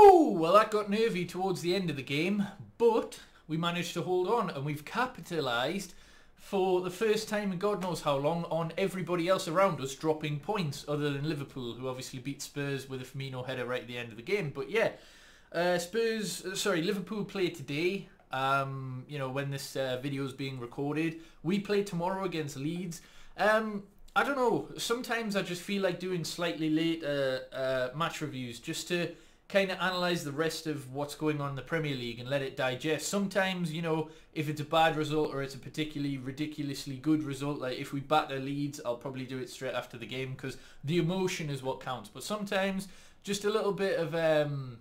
Ooh, well that got nervy towards the end of the game, but we managed to hold on and we've capitalised for the first time in God knows how long on everybody else around us dropping points other than Liverpool who obviously beat Spurs with a Firmino header right at the end of the game. But yeah, uh, Spurs, uh, sorry, Liverpool play today. Um, you know, when this uh, video is being recorded. We play tomorrow against Leeds. Um, I don't know. Sometimes I just feel like doing slightly late uh, uh, match reviews just to kind of analyze the rest of what's going on in the Premier League and let it digest. Sometimes, you know, if it's a bad result or it's a particularly ridiculously good result, like if we batter Leeds, I'll probably do it straight after the game because the emotion is what counts. But sometimes, just a little bit of, um,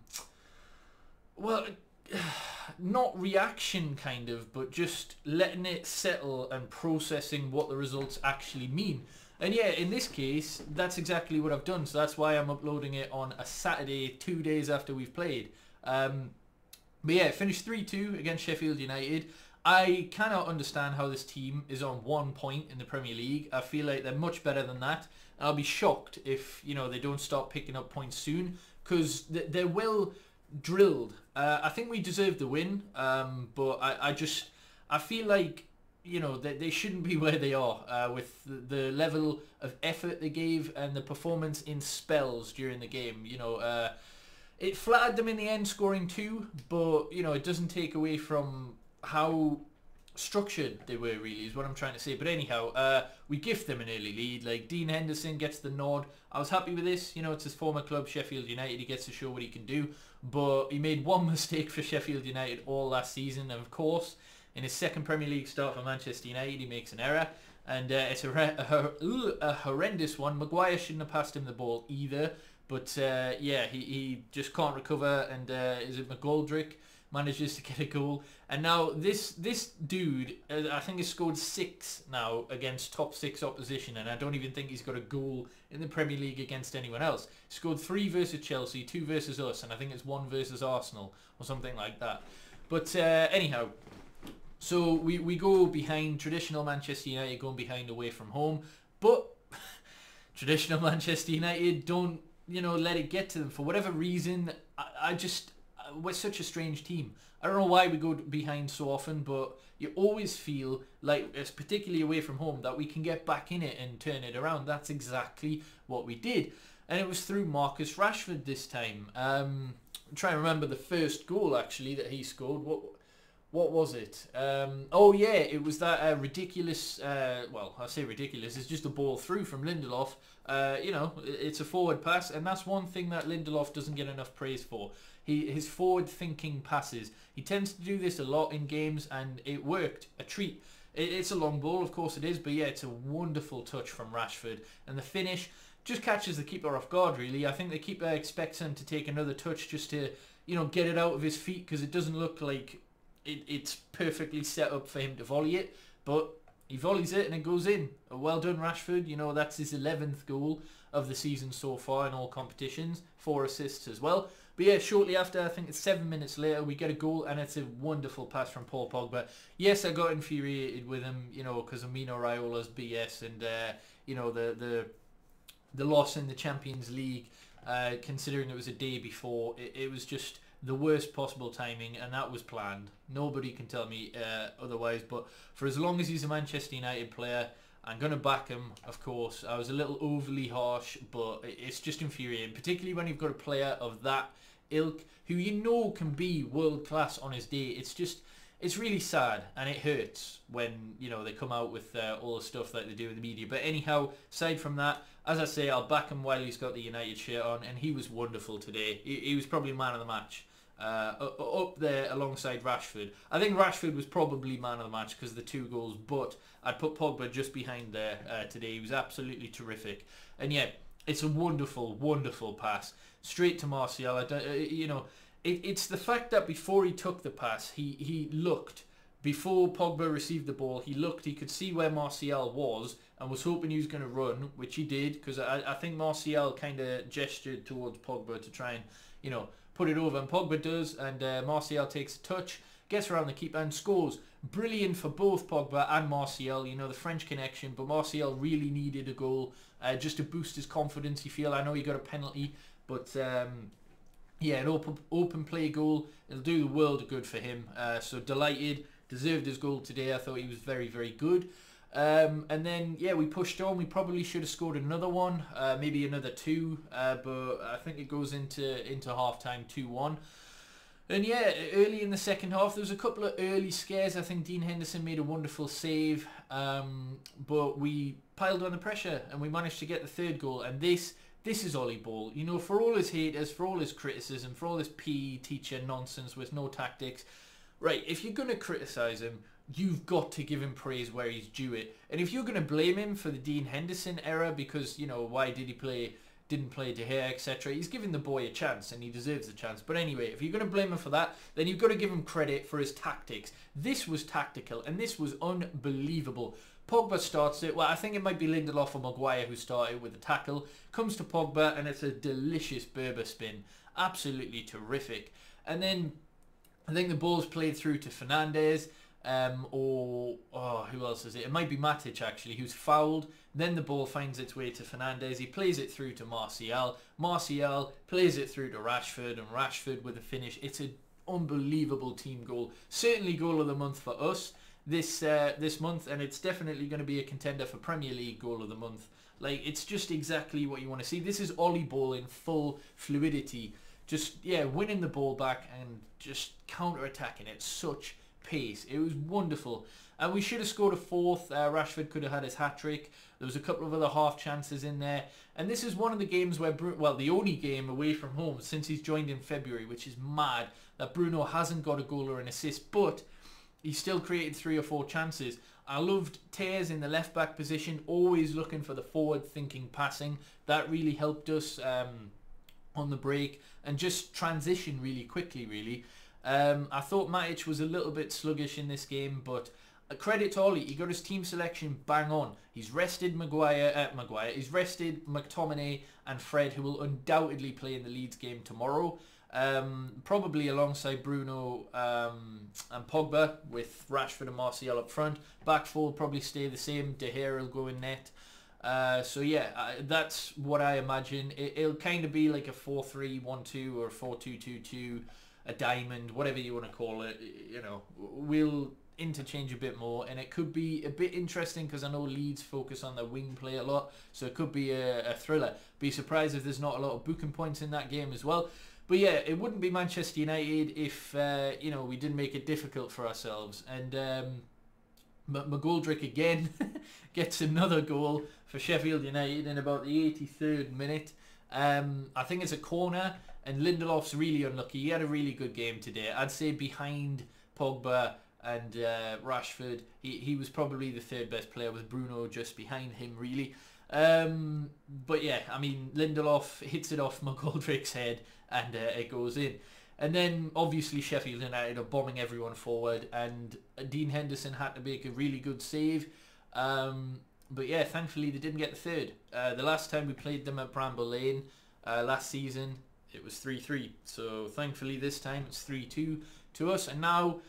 well, not reaction kind of, but just letting it settle and processing what the results actually mean. And yeah, in this case, that's exactly what I've done. So that's why I'm uploading it on a Saturday, two days after we've played. Um, but yeah, finished 3-2 against Sheffield United. I cannot understand how this team is on one point in the Premier League. I feel like they're much better than that. I'll be shocked if, you know, they don't start picking up points soon because they're well drilled. Uh, I think we deserve the win, um, but I, I just, I feel like you know they, they shouldn't be where they are uh, with the, the, level of effort they gave and the performance in spells during the game. You know, uh, it flattered them in the end, scoring two, but you know it doesn't take away from how structured they were really is what I'm trying to say. But anyhow uh, we gift them an early lead. Like Dean Henderson gets the nod. I was happy with this you know it's his former club Sheffield United. He gets to show what he can do. But he made one mistake for Sheffield United all last season and of course in his second Premier League start for Manchester United, he makes an error, and uh, it's a, a, a, horrendous one. Maguire shouldn't have passed him the ball either, but uh, yeah, he, he just can't recover, and uh, is it McGoldrick manages to get a goal, and now this this dude, uh, I think, has scored six now against top six opposition, and I don't even think he's got a goal in the Premier League against anyone else. He scored three versus Chelsea, two versus us, and I think it's one versus Arsenal or something like that. But uh, anyhow, so we, we go behind traditional Manchester United going behind away from home, but traditional Manchester United don't you know let it get to them for whatever reason. I, I just uh, we're such a strange team. I don't know why we go behind so often, but you always feel like, it's particularly away from home, that we can get back in it and turn it around. That's exactly what we did. And it was through Marcus Rashford this time. Um, I'm trying to remember the first goal, actually, that he scored. What what was it? Um, oh yeah, it was that uh, ridiculous. Uh, well, I say ridiculous. It's just a ball through from Lindelof. Uh, you know, it's a forward pass, and that's one thing that Lindelof doesn't get enough praise for. He his forward-thinking passes. He tends to do this a lot in games, and it worked. A treat. It, it's a long ball, of course it is, but yeah, it's a wonderful touch from Rashford, and the finish just catches the keeper off guard. Really, I think the keeper expects him to take another touch just to you know get it out of his feet because it doesn't look like it, it's perfectly set up for him to volley it, but he volleys it and it goes in. Well done, Rashford. You know, that's his 11th goal of the season so far in all competitions. Four assists as well. But yeah, shortly after, I think it's seven minutes later, we get a goal and it's a wonderful pass from Paul Pogba. Yes, I got infuriated with him, you know, because of Mino Raiola's BS and, uh, you know, the, the, the loss in the Champions League, uh, considering it was a day before. It, it was just the worst possible timing, and that was planned. Nobody can tell me uh, otherwise. But for as long as he's a Manchester United player, I'm going to back him, of course. I was a little overly harsh, but it's just infuriating, particularly when you've got a player of that ilk who you know can be world class on his day. It's just it's really sad and it hurts when you know they come out with uh, all the stuff that they do in the media. But anyhow, aside from that, as I say, I'll back him while he's got the United shirt on, and he was wonderful today. He, he was probably man of the match. Uh, up there alongside Rashford. I think Rashford was probably man of the match because of the two goals, but I'd put Pogba just behind there uh, today. He was absolutely terrific. And yet, it's a wonderful, wonderful pass straight to Martial. Uh, you know, it, it's the fact that before he took the pass, he, he looked. Before Pogba received the ball, he looked, he could see where Martial was and was hoping he was going to run, which he did, because I, I think Martial kind of gestured towards Pogba to try and, you know, put it over, and Pogba does, and uh, Martial takes a touch, gets around the keeper and scores. Brilliant for both Pogba and Martial, you know, the French connection, but Martial really needed a goal uh, just to boost his confidence, you feel. I know he got a penalty, but... Um, yeah, an open open play goal. It'll do the world good for him. Uh, so delighted, deserved his goal today. I thought he was very very good. Um, and then yeah, we pushed on. We probably should have scored another one, uh, maybe another two, uh, but I think it goes into into half time two one. And yeah, early in the second half, there was a couple of early scares. I think Dean Henderson made a wonderful save, um, but we piled on the pressure and we managed to get the third goal. And this this is Ollie Ball. You know, for all his haters, for all his criticism, for all his PE teacher nonsense with no tactics, right, if you're going to criticise him, you've got to give him praise where he's due it. And if you're going to blame him for the Dean Henderson error because, you know, why did he play, didn't play De Gea, etc., he's giving the boy a chance and he deserves a chance. But anyway, if you're going to blame him for that, then you've got to give him credit for his tactics. This was tactical and this was unbelievable. Pogba starts it. Well, I think it might be Lindelof or Maguire who started with the tackle. Comes to Pogba and it's a delicious Berba spin. Absolutely terrific. And then I think the ball's played through to Fernandes. Um, or oh, who else is it? It might be Matic actually, who's fouled. Then the ball finds its way to Fernandes. He plays it through to Martial. Martial plays it through to Rashford, and Rashford with a finish. It's an unbelievable team goal. Certainly goal of the month for us this uh, this month, and it's definitely going to be a contender for Premier League Goal of the Month. Like it's just exactly what you want to see. This is Ollie Ball in full fluidity, just yeah, winning the ball back and just counter attacking at such pace. It was wonderful. And we should have scored a fourth. Uh, Rashford could have had his hat trick. There was a couple of other half chances in there. And this is one of the games where, Bru- well, the only game away from home since he's joined in February, which is mad that Bruno hasn't got a goal or an assist. But he still created three or four chances. I loved Telles in the left back position, always looking for the forward thinking passing. That really helped us um, on the break and just transition really quickly, really. Um, I thought Matic was a little bit sluggish in this game, but a credit to Ollie, he got his team selection bang on. He's rested Maguire, uh, Maguire, he's rested McTominay and Fred, who will undoubtedly play in the Leeds game tomorrow. Um, probably alongside Bruno um, and Pogba with Rashford and Martial up front. Back four probably stay the same. De Gea will go in net. Uh, so yeah, uh, that's what I imagine. It, will kind of be like a 4-3-1-2 or 4-2-2-2, a diamond, whatever you want to call it. You know, we'll interchange a bit more and it could be a bit interesting because I know Leeds focus on their wing play a lot so it could be a, a thriller be surprised if there's not a lot of booking points in that game as well but yeah, it wouldn't be Manchester United if uh, you know we didn't make it difficult for ourselves. And um, McGoldrick again gets another goal for Sheffield United in about the 83rd minute. Um, I think it's a corner, and Lindelof's really unlucky. He had a really good game today. I'd say behind Pogba and uh, Rashford, he, he was probably the third best player with Bruno just behind him, really. Um, but yeah, I mean, Lindelof hits it off McGoldrick's head and uh, it goes in. And then obviously Sheffield United are bombing everyone forward and Dean Henderson had to make a really good save. Um, but yeah, thankfully they didn't get the third. Uh, the last time we played them at Bramall Lane uh, last season, it was 3-3. So thankfully this time it's 3-2 to us. And now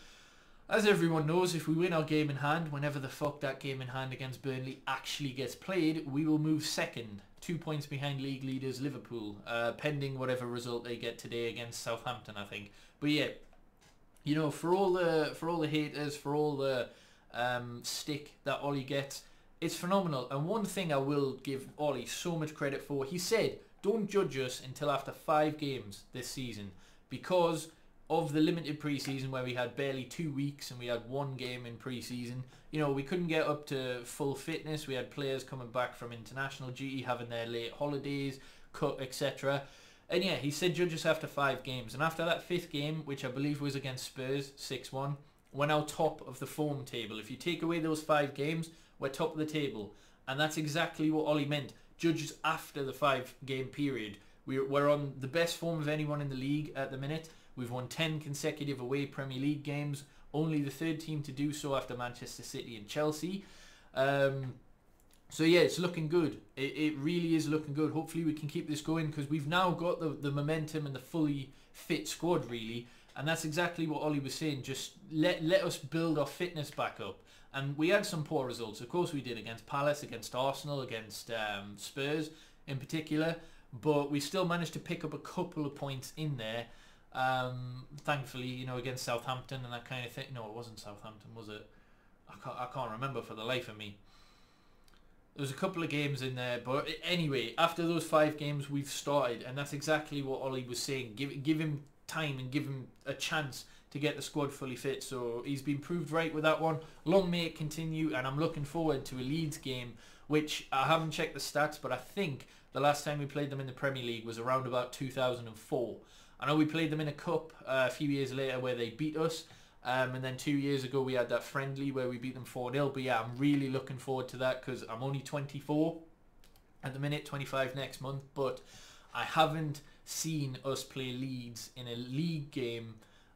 as everyone knows, if we win our game in hand, whenever the fuck that game in hand against Burnley actually gets played, we will move second, two points behind league leaders Liverpool, uh, pending whatever result they get today against Southampton, I think. But yeah, you know, for all the for all the haters, for all the um, stick that Ollie gets, it's phenomenal. And one thing I will give Ollie so much credit for, he said, "Don't judge us until after five games this season," because of the limited preseason where we had barely two weeks and we had one game in preseason, you know, we couldn't get up to full fitness. We had players coming back from international duty, having their late holidays, cut, etc. And yeah, he said judge us after five games. And after that fifth game, which I believe was against Spurs, 6-1, we're now top of the form table. If you take away those five games, we're top of the table. And that's exactly what Ollie meant. Judges after the five game period. We're, on the best form of anyone in the league at the minute. We've won 10 consecutive away Premier League games, only the third team to do so after Manchester City and Chelsea. Um, so yeah, it's looking good. It, it really is looking good. Hopefully we can keep this going because we've now got the, the momentum and the fully fit squad really. And that's exactly what Ollie was saying. Just let, let us build our fitness back up. And we had some poor results. Of course we did against Palace, against Arsenal, against um, Spurs in particular. but we still managed to pick up a couple of points in there. Um, thankfully, you know, against Southampton and that kind of thing. No, it wasn't Southampton, was it? I can't, I can't remember for the life of me. There was a couple of games in there, but anyway, after those five games, we've started, and that's exactly what Ollie was saying. Give give him time and give him a chance to get the squad fully fit. So he's been proved right with that one. Long may it continue, and I'm looking forward to a Leeds game, which I haven't checked the stats, but I think the last time we played them in the Premier League was around about 2004. I know we played them in a cup uh, a few years later where they beat us. Um, and then two years ago we had that friendly where we beat them 4-0. But yeah, I'm really looking forward to that because I'm only 24 at the minute, 25 next month. But I haven't seen us play Leeds in a league game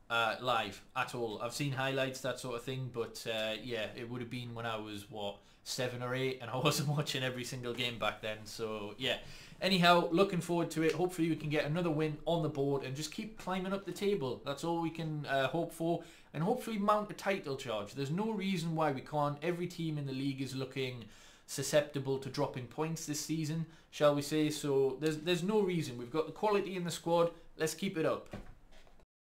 uh, live at all. I've seen highlights, that sort of thing. But uh, yeah, it would have been when I was, what, seven or eight and I wasn't watching every single game back then. So yeah, anyhow, looking forward to it. Hopefully we can get another win on the board and just keep climbing up the table. That's all we can uh, hope for. And hopefully mount a title charge. There's no reason why we can't. Every team in the league is looking susceptible to dropping points this season, shall we say. So there's, there's no reason. We've got the quality in the squad. Let's keep it up.